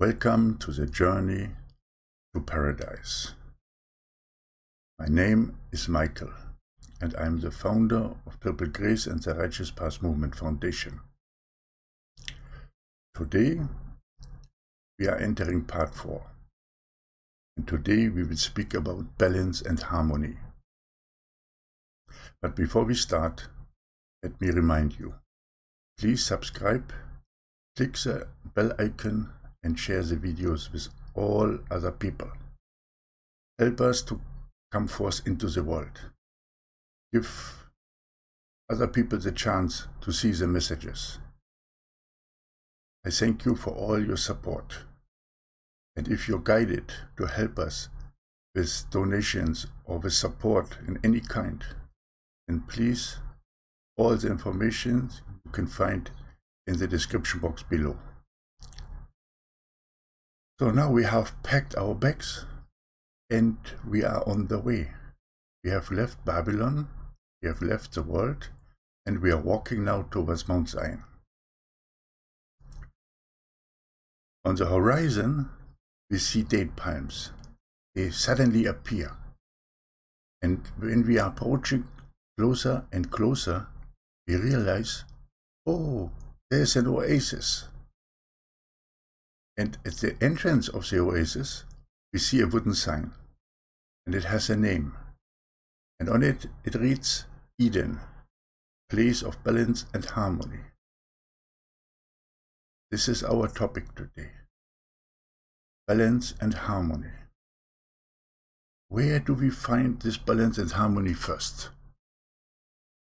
Welcome to the journey to paradise. My name is Michael, and I'm the founder of Triple Grace and the Righteous Path Movement Foundation. Today, we are entering part 4, and today we will speak about balance and harmony. But before we start, let me remind you please subscribe, click the bell icon, and share the videos with all other people. Help us to come forth into the world. Give other people the chance to see the messages. I thank you for all your support. And if you're guided to help us with donations or with support in any kind, then please, all the information you can find in the description box below. So now we have packed our bags and we are on the way. We have left Babylon, we have left the world, and we are walking now towards Mount Zion. On the horizon, we see date palms. They suddenly appear. And when we are approaching closer and closer, we realize, oh, there's an oasis. And at the entrance of the oasis, we see a wooden sign, and it has a name. And on it, it reads Eden, place of balance and harmony. This is our topic today balance and harmony. Where do we find this balance and harmony first?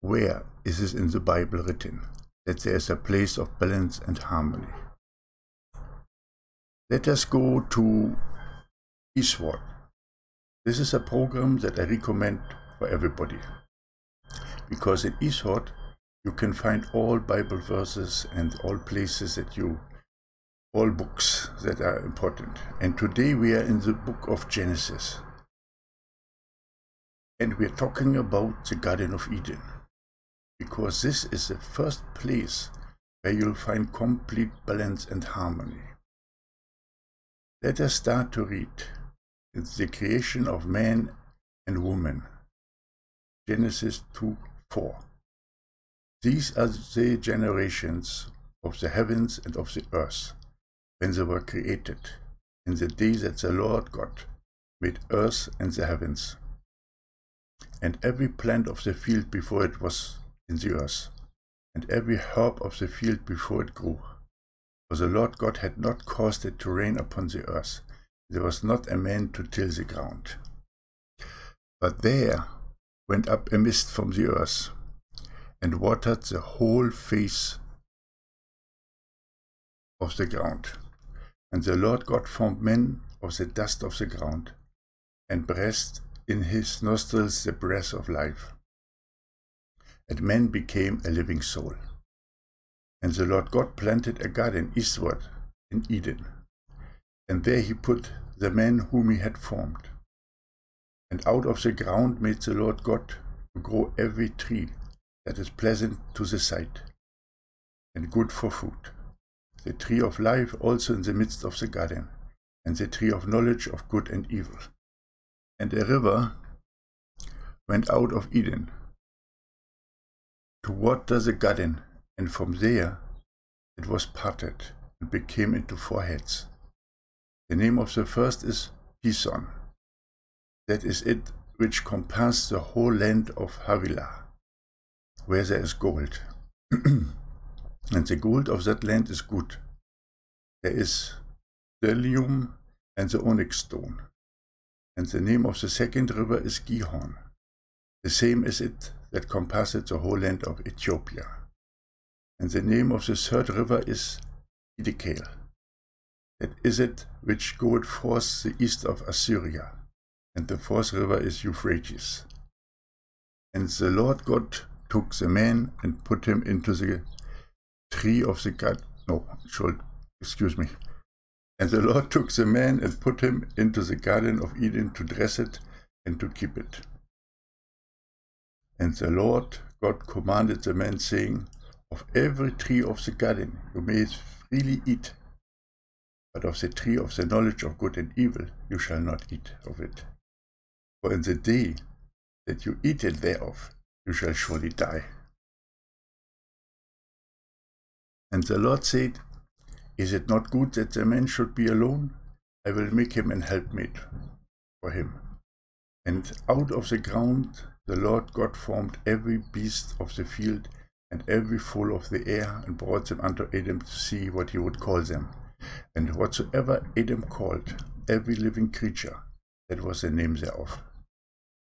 Where is it in the Bible written that there is a place of balance and harmony? Let us go to e-Sword. This is a program that I recommend for everybody because in e-Sword you can find all Bible verses and all places that you, all books that are important. And today we are in the book of Genesis. And we're talking about the Garden of Eden because this is the first place where you'll find complete balance and harmony. Let us start to read. It's the creation of man and woman. Genesis 2 4. These are the generations of the heavens and of the earth when they were created, in the day that the Lord God made earth and the heavens, and every plant of the field before it was in the earth, and every herb of the field before it grew for the Lord God had not caused it to rain upon the earth. There was not a man to till the ground. But there went up a mist from the earth, and watered the whole face of the ground. And the Lord God formed man of the dust of the ground, and breathed in his nostrils the breath of life. And man became a living soul. And the Lord God planted a garden eastward in Eden, and there he put the man whom he had formed. And out of the ground made the Lord God to grow every tree that is pleasant to the sight, and good for food, the tree of life also in the midst of the garden, and the tree of knowledge of good and evil. And a river went out of Eden to water the garden and from there it was parted and became into four heads. The name of the first is Pison. That is it which compassed the whole land of Havilah, where there is gold. and the gold of that land is good. There is bdellium and the onyx stone. And the name of the second river is Gihon. The same is it that compasseth the whole land of Ethiopia. And the name of the third river is Hiddekel. That is it which goeth forth the east of Assyria. And the fourth river is Euphrates. And the Lord God took the man and put him into the tree of the God. No, should, excuse me. And the Lord took the man and put him into the garden of Eden to dress it and to keep it. And the Lord God commanded the man, saying, of every tree of the garden you may freely eat, but of the tree of the knowledge of good and evil you shall not eat of it. For in the day that you eat it thereof, you shall surely die. And the Lord said, Is it not good that the man should be alone? I will make him an helpmate for him. And out of the ground the Lord God formed every beast of the field and every fowl of the air, and brought them unto Adam to see what he would call them. And whatsoever Adam called every living creature, that was the name thereof.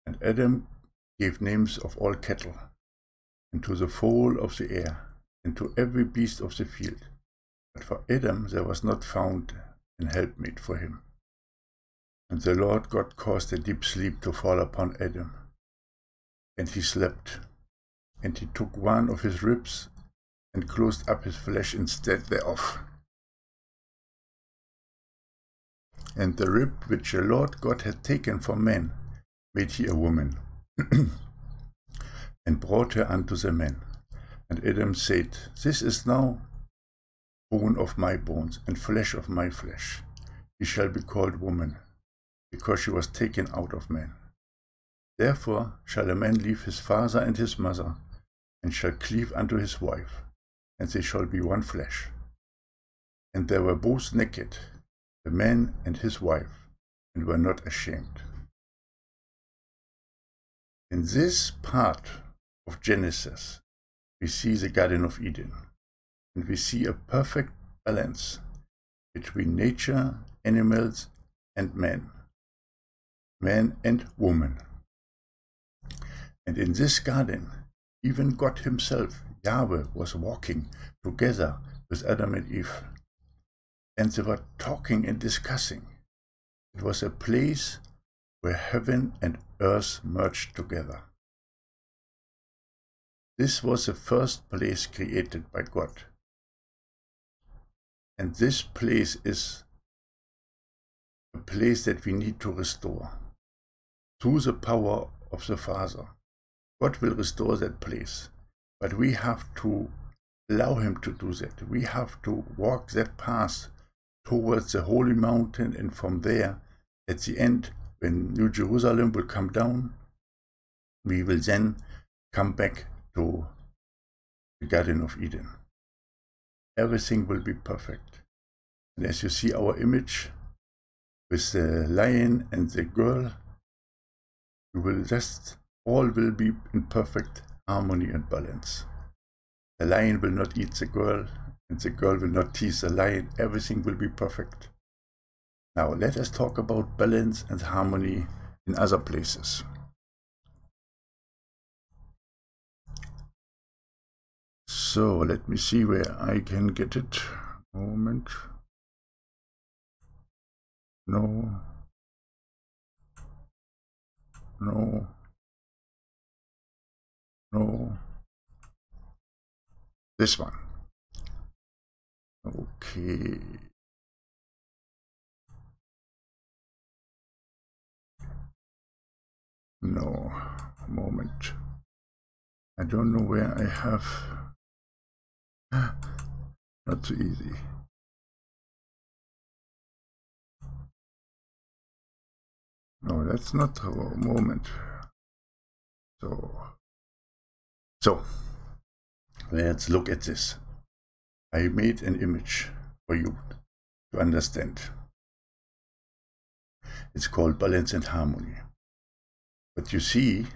And Adam gave names of all cattle, and to the fowl of the air, and to every beast of the field. But for Adam there was not found an helpmate for him. And the Lord God caused a deep sleep to fall upon Adam. And he slept. And he took one of his ribs and closed up his flesh instead thereof. And the rib which the Lord God had taken from man made he a woman, and brought her unto the man. And Adam said, This is now bone of my bones and flesh of my flesh. She shall be called woman, because she was taken out of man. Therefore shall a man leave his father and his mother, and shall cleave unto his wife, and they shall be one flesh. And they were both naked, the man and his wife, and were not ashamed. In this part of Genesis, we see the Garden of Eden, and we see a perfect balance between nature, animals, and man, man and woman. And in this garden, even God Himself, Yahweh, was walking together with Adam and Eve. And they were talking and discussing. It was a place where heaven and earth merged together. This was the first place created by God. And this place is a place that we need to restore through the power of the Father. God will restore that place, but we have to allow Him to do that. We have to walk that path towards the holy mountain, and from there, at the end, when New Jerusalem will come down, we will then come back to the Garden of Eden. Everything will be perfect. And as you see our image with the lion and the girl, you will just, all will be in perfect harmony and balance. The lion will not eat the girl, and the girl will not tease the lion. Everything will be perfect. Now, let us talk about balance and harmony in other places. So let me see where I can get it. Moment. No. No. No. This one. Okay. No. Moment. I don't know where I have not too easy. No, that's not a moment. So, so let's look at this. I made an image for you to understand. It's called balance and harmony. But you see,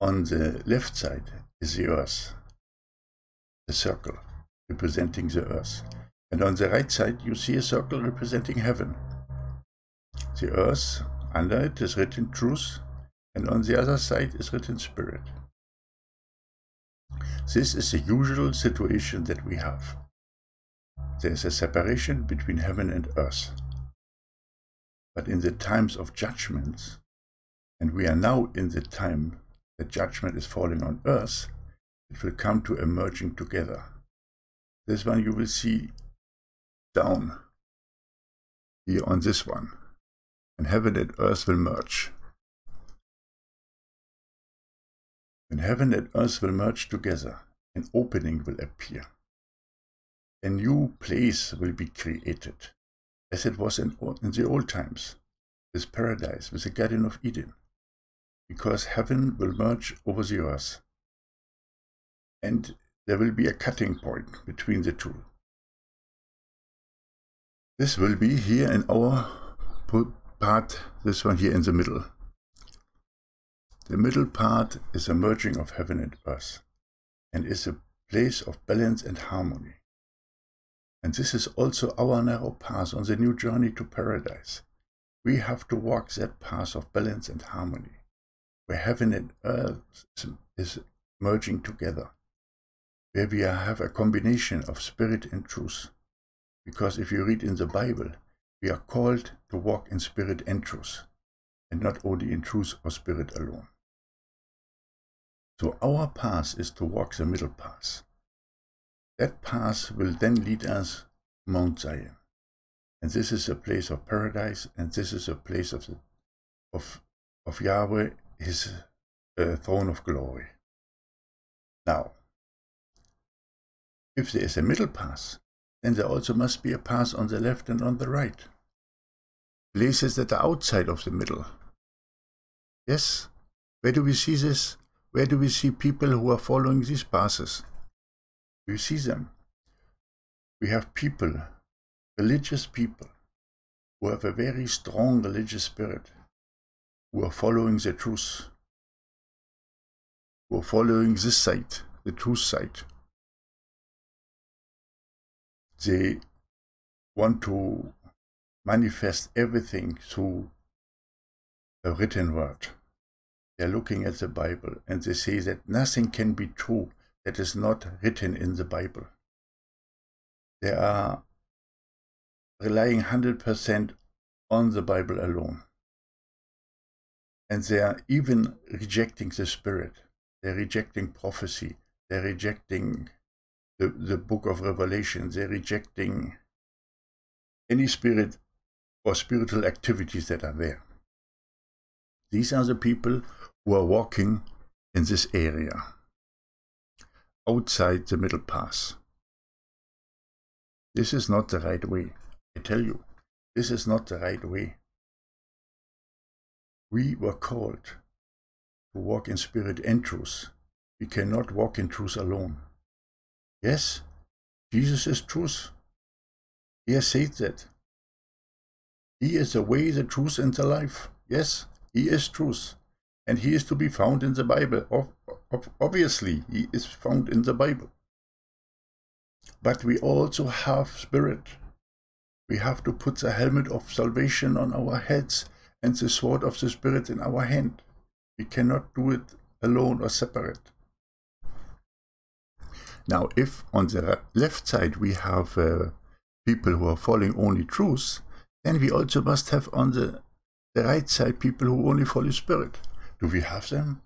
on the left side is the earth a circle representing the earth. And on the right side, you see a circle representing heaven. The earth, under it is written truth, and on the other side is written spirit. This is the usual situation that we have. There is a separation between heaven and earth. But in the times of judgments, and we are now in the time that judgment is falling on earth, it will come to a merging together. This one you will see down here on this one. And heaven and earth will merge. When heaven and earth will merge together, an opening will appear. A new place will be created. as it was in, in the old times, with paradise, with the Garden of Eden, because heaven will merge over the earth, and there will be a cutting point between the two. This will be here in our part, this one here in the middle. The middle part is a merging of heaven and earth, and is a place of balance and harmony. And this is also our narrow path on the new journey to paradise. We have to walk that path of balance and harmony, where heaven and earth is merging together, where we have a combination of spirit and truth. Because if you read in the Bible, we are called to walk in spirit and truth, and not only in truth or spirit alone. So our path is to walk the middle path. That path will then lead us Mount Zion. And this is a place of paradise, and this is a place of, the, of, of Yahweh, his uh, throne of glory. Now, if there is a middle path, then there also must be a path on the left and on the right. Places that are outside of the middle. Yes? Where do we see this? Where do we see people who are following these paths? We see them. We have people, religious people, who have a very strong religious spirit, who are following the truth, who are following this side, the truth side. They want to manifest everything through a written word they're looking at the Bible and they say that nothing can be true that is not written in the Bible. They are relying 100% on the Bible alone. And they are even rejecting the Spirit. They're rejecting prophecy. They're rejecting the, the book of Revelation. They're rejecting any spirit or spiritual activities that are there. These are the people who are walking in this area, outside the middle path. This is not the right way. I tell you, this is not the right way. We were called to walk in spirit and truth. We cannot walk in truth alone. Yes, Jesus is truth. He has said that. He is the way, the truth, and the life. Yes, He is truth and he is to be found in the Bible. Obviously, he is found in the Bible. But we also have spirit. We have to put the helmet of salvation on our heads and the sword of the Spirit in our hand. We cannot do it alone or separate. Now, if on the left side we have uh, people who are following only truth, then we also must have on the, the right side people who only follow Spirit. Do we have them?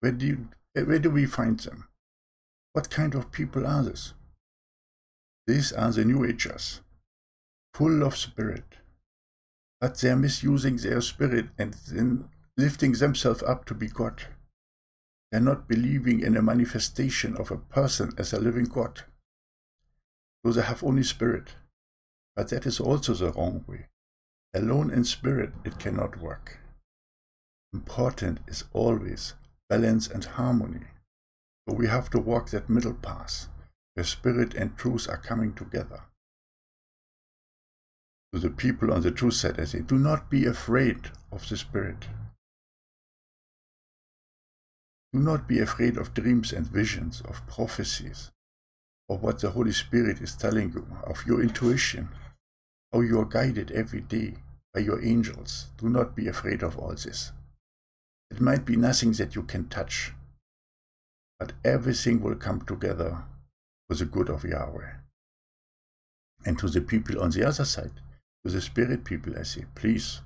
Where do, you, eh, where do we find them? What kind of people are these? These are the New Agers, full of spirit, but they are misusing their spirit and then lifting themselves up to be God. They're not believing in a manifestation of a person as a living God. So they have only spirit. But that is also the wrong way. Alone in spirit, it cannot work. Important is always balance and harmony. So we have to walk that middle path where spirit and truth are coming together. To the people on the truth side, I say, do not be afraid of the spirit. Do not be afraid of dreams and visions, of prophecies, of what the Holy Spirit is telling you, of your intuition, how you are guided every day by your angels. Do not be afraid of all this. It might be nothing that you can touch, but everything will come together for the good of Yahweh. And to the people on the other side, to the spirit people, I say, please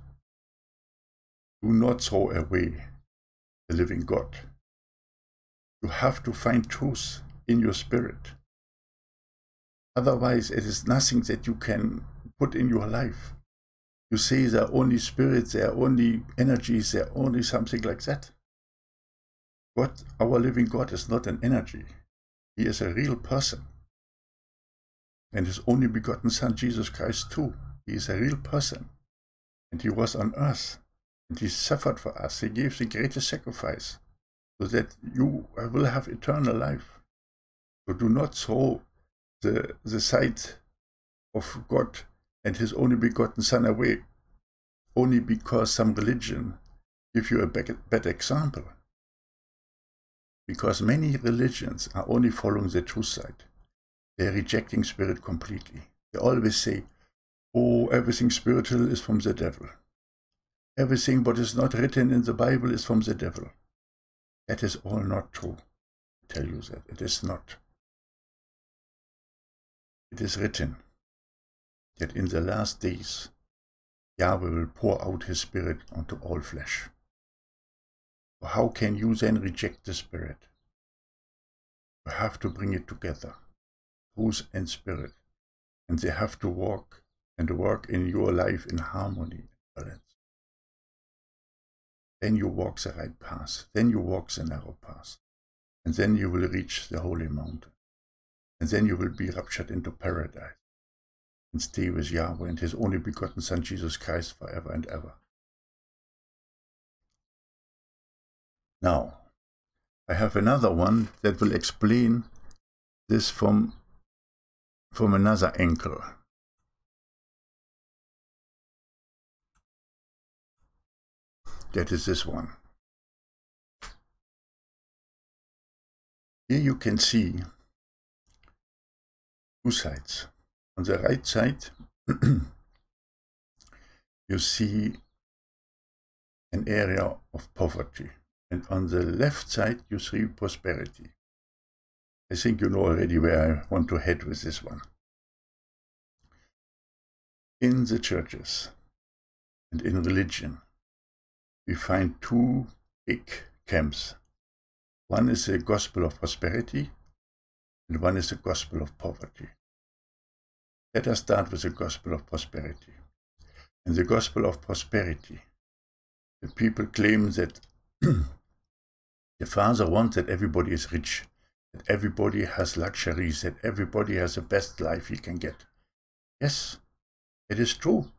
do not throw away the living God. You have to find truth in your spirit. Otherwise, it is nothing that you can put in your life you say they're only spirits, they're only energies, they're only something like that. But our living God is not an energy. He is a real person. And his only begotten Son, Jesus Christ, too, He is a real person. And he was on earth. And he suffered for us. He gave the greatest sacrifice so that you will have eternal life. So do not throw the, the sight of God and his only begotten Son away only because some religion give you a bad example. Because many religions are only following the true side. They're rejecting spirit completely. They always say, oh, everything spiritual is from the devil. Everything what is not written in the Bible is from the devil. That is all not true. I tell you that. It is not. It is written that in the last days Yahweh will pour out his spirit onto all flesh. So how can you then reject the spirit? You have to bring it together, truth and spirit, and they have to walk and work in your life in harmony and balance. Then you walk the right path, then you walk the narrow path, and then you will reach the holy mountain, and then you will be raptured into paradise and stay with Yahweh and his only begotten Son Jesus Christ forever and ever. Now, I have another one that will explain this from, from another angle. That is this one. Here you can see two sides. On the right side, you see an area of poverty. And on the left side, you see prosperity. I think you know already where I want to head with this one. In the churches and in religion, we find two big camps. One is the gospel of prosperity, and one is the gospel of poverty. Let us start with the gospel of prosperity. In the gospel of prosperity, the people claim that the Father wants that everybody is rich, that everybody has luxuries, that everybody has the best life he can get. Yes, it is true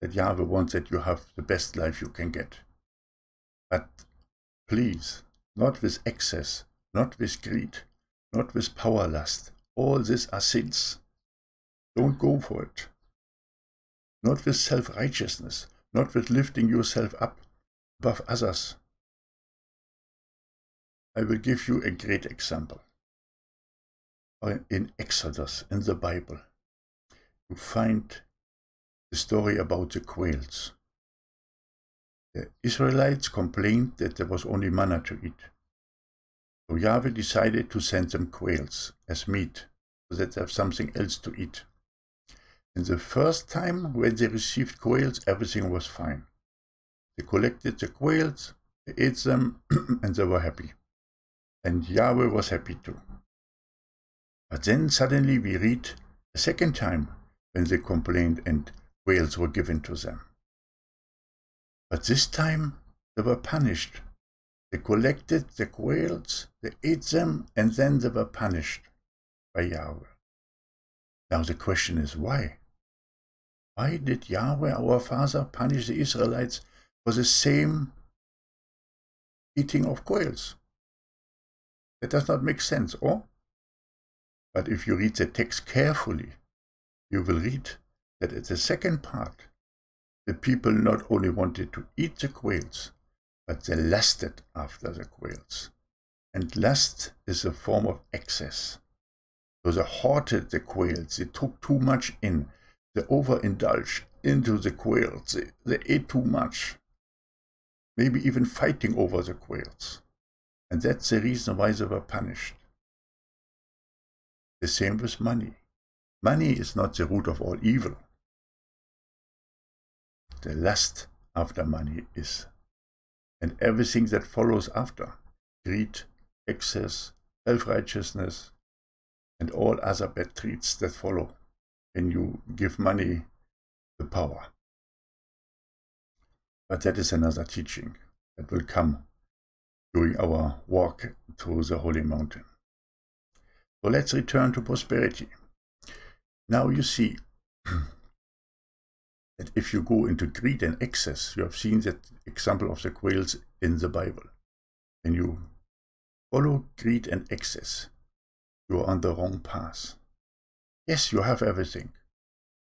that Yahweh wants that you have the best life you can get. But please, not with excess, not with greed, not with power lust. All these are sins. Don't go for it. Not with self righteousness, not with lifting yourself up above others. I will give you a great example. In Exodus, in the Bible, you find the story about the quails. The Israelites complained that there was only manna to eat. So Yahweh decided to send them quails as meat, so that they have something else to eat. And the first time when they received quails, everything was fine. They collected the quails, they ate them, and they were happy. And Yahweh was happy too. But then suddenly we read a second time when they complained and quails were given to them. But this time they were punished. They collected the quails, they ate them, and then they were punished by Yahweh. Now the question is why? Why did Yahweh our Father punish the Israelites for the same eating of quails? That does not make sense, or? But if you read the text carefully, you will read that at the second part, the people not only wanted to eat the quails, but they lusted after the quails. And lust is a form of excess. So they hoarded the quails, they took too much in, they overindulge into the quails. They, they ate too much. Maybe even fighting over the quails. And that's the reason why they were punished. The same with money. Money is not the root of all evil. The lust after money is. And everything that follows after greed, excess, self righteousness, and all other bad traits that follow when you give money the power. But that is another teaching that will come during our walk to the Holy Mountain. So let's return to prosperity. Now you see, that if you go into greed and excess, you have seen that example of the quails in the Bible. When you follow greed and excess, you are on the wrong path. Yes, you have everything,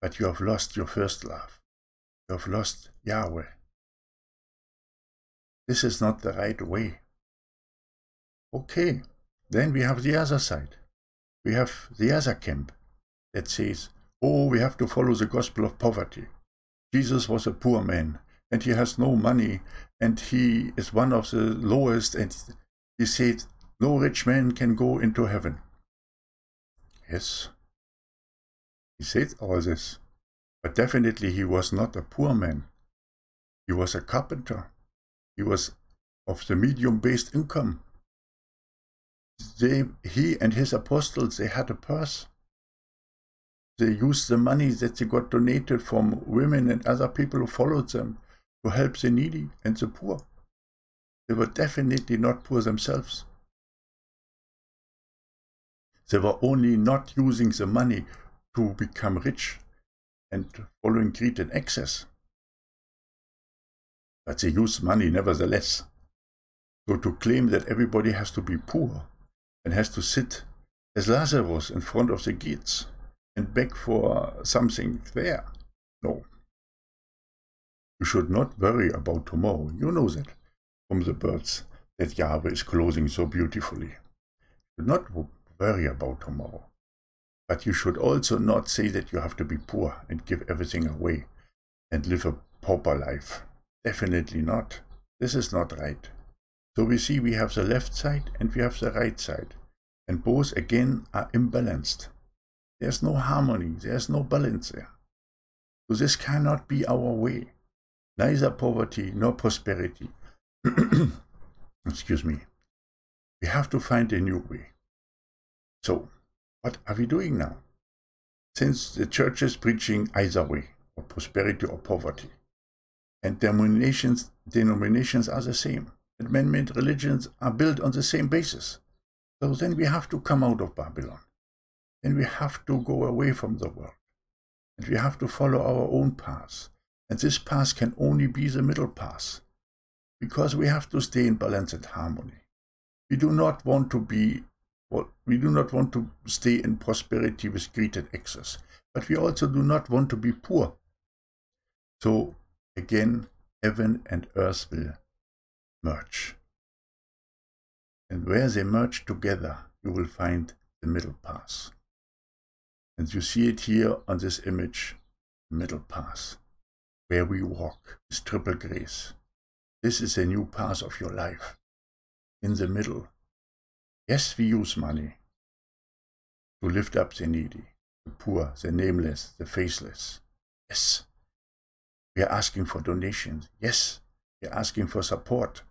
but you have lost your first love. You have lost Yahweh. This is not the right way. Okay, then we have the other side. We have the other camp that says, oh, we have to follow the gospel of poverty. Jesus was a poor man and he has no money and he is one of the lowest and he said, no rich man can go into heaven. Yes, he said oh, all this, but definitely he was not a poor man. He was a carpenter. He was of the medium-based income. They, he and his apostles, they had a purse. They used the money that they got donated from women and other people who followed them to help the needy and the poor. They were definitely not poor themselves. They were only not using the money to become rich and following greed and excess. But they use money nevertheless. So to claim that everybody has to be poor and has to sit as Lazarus in front of the gates and beg for something there. No. You should not worry about tomorrow. You know that from the birds that Yahweh is closing so beautifully. Do not worry about tomorrow. But you should also not say that you have to be poor and give everything away and live a pauper life. Definitely not. This is not right. So we see we have the left side and we have the right side. And both again are imbalanced. There's no harmony, there's no balance there. So this cannot be our way. Neither poverty nor prosperity. Excuse me. We have to find a new way. So, what are we doing now? Since the church is preaching either way, or prosperity or poverty, and denominations, denominations are the same, and man-made religions are built on the same basis. So then we have to come out of Babylon then we have to go away from the world. And we have to follow our own path. And this path can only be the middle path. Because we have to stay in balance and harmony. We do not want to be we do not want to stay in prosperity with greed and excess, but we also do not want to be poor. So again, heaven and earth will merge. And where they merge together, you will find the middle path. And you see it here on this image, middle path, where we walk with triple grace. This is a new path of your life, in the middle. Yes, we use money to lift up the needy, the poor, the nameless, the faceless. Yes, we are asking for donations. Yes, we are asking for support.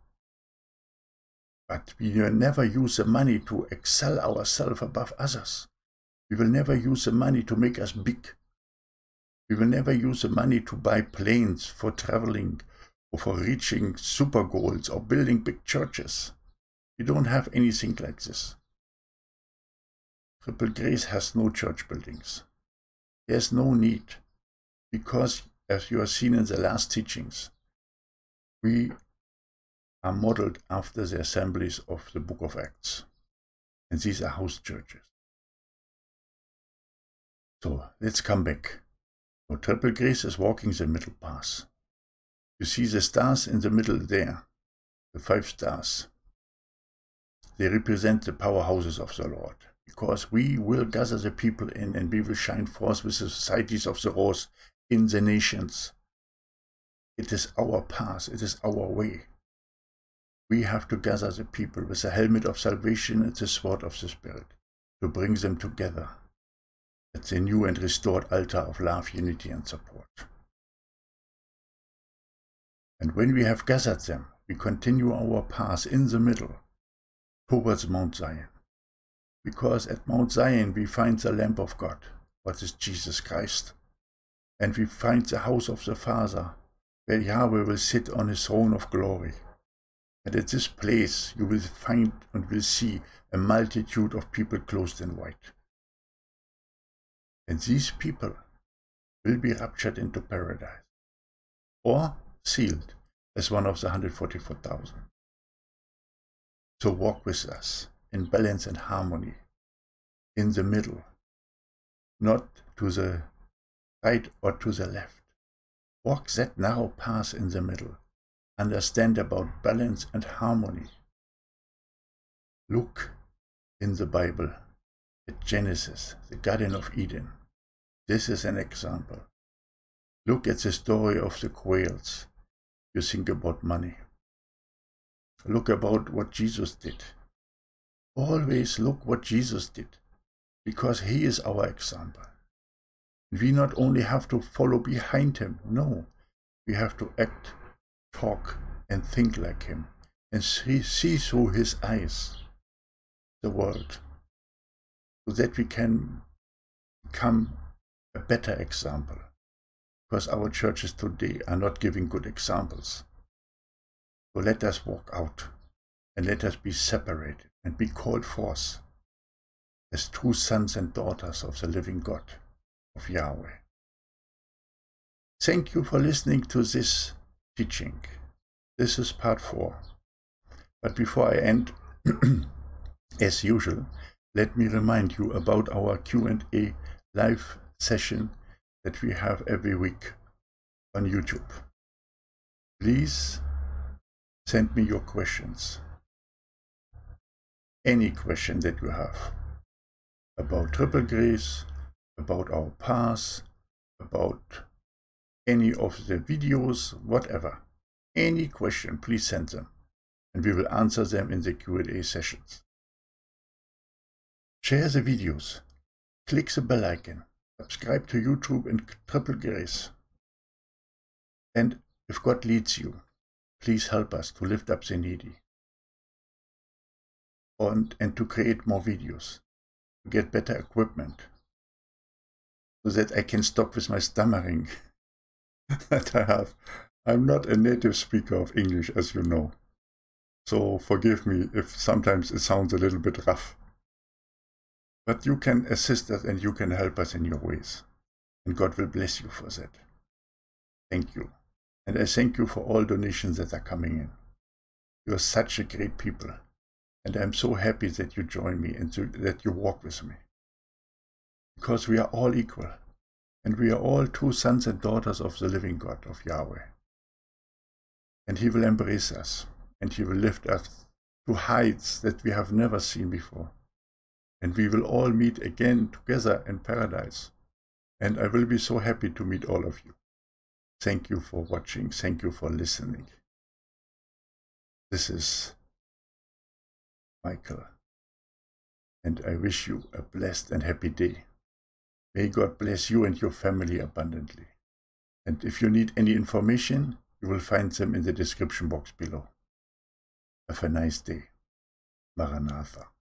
But we will never use the money to excel ourselves above others. We will never use the money to make us big. We will never use the money to buy planes for traveling or for reaching super goals or building big churches. We don't have anything like this. Triple Grace has no church buildings. There's no need because, as you have seen in the last teachings, we are modeled after the assemblies of the book of Acts. And these are house churches. So let's come back. So Triple Grace is walking the middle path. You see the stars in the middle there, the five stars. They represent the powerhouses of the Lord, because we will gather the people in and we will shine forth with the societies of the rose in the nations. It is our path, it is our way. We have to gather the people with the helmet of salvation and the sword of the Spirit to bring them together at the new and restored altar of love, unity, and support. And when we have gathered them, we continue our path in the middle towards Mount Zion. Because at Mount Zion we find the Lamb of God, what is Jesus Christ. And we find the house of the Father, where Yahweh will sit on his throne of glory. And at this place you will find and will see a multitude of people clothed in white. And these people will be raptured into paradise. or sealed as one of the 144,000. So walk with us in balance and harmony, in the middle, not to the right or to the left. Walk that narrow path in the middle. Understand about balance and harmony. Look in the Bible at Genesis, the Garden of Eden. This is an example. Look at the story of the quails. You think about money. Look about what Jesus did. Always look what Jesus did, because he is our example. We not only have to follow behind him, no, we have to act, talk, and think like him, and see, see through his eyes the world, so that we can become a better example. Because our churches today are not giving good examples. So let us walk out and let us be separated and be called forth as true sons and daughters of the living God of Yahweh. Thank you for listening to this teaching. This is part four. But before I end, as usual, let me remind you about our Q&A live session that we have every week on YouTube. Please send me your questions. Any question that you have about triple grace, about our past, about any of the videos, whatever. Any question, please send them, and we will answer them in the Q&A sessions. Share the videos, click the bell icon, subscribe to YouTube and Triple Grace. And if God leads you, please help us to lift up the needy and, and to create more videos, to get better equipment, so that I can stop with my stammering that I have. I'm not a native speaker of English, as you know. So forgive me if sometimes it sounds a little bit rough. But you can assist us and you can help us in your ways. And God will bless you for that. Thank you. And I thank you for all donations that are coming in. You are such a great people. And I'm so happy that you join me and that you walk with me because we are all equal, and we are all true sons and daughters of the living God, of Yahweh. And He will embrace us, and He will lift us to heights that we have never seen before. And we will all meet again together in paradise. And I will be so happy to meet all of you. Thank you for watching. Thank you for listening. This is Michael, and I wish you a blessed and happy day. May God bless you and your family abundantly. And if you need any information, you will find them in the description box below. Have a nice day. Maranatha.